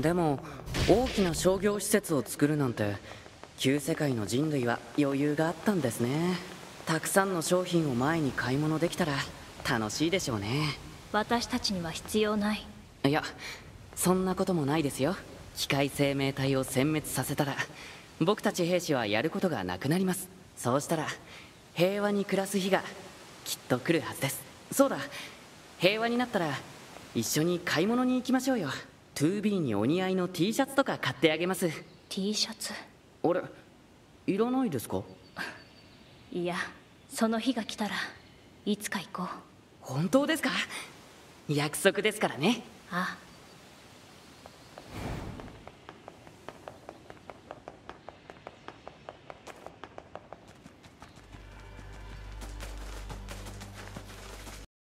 でも大きな商業施設を作るなんて旧世界の人類は余裕があったんですね。たくさんの商品を前に買い物できたら楽しいでしょうね。私たちには必要ない。いやそんなこともないですよ。機械生命体を殲滅させたら僕たち兵士はやることがなくなります。そうしたら平和に暮らす日がきっと来るはずです。そうだ平和になったら一緒に買い物に行きましょうよ 2B にお似合いの T シャツとか買ってあげます。T シャツ？あれいらないですか？いやその日が来たらいつか行こう。本当ですか？約束ですからね。ああ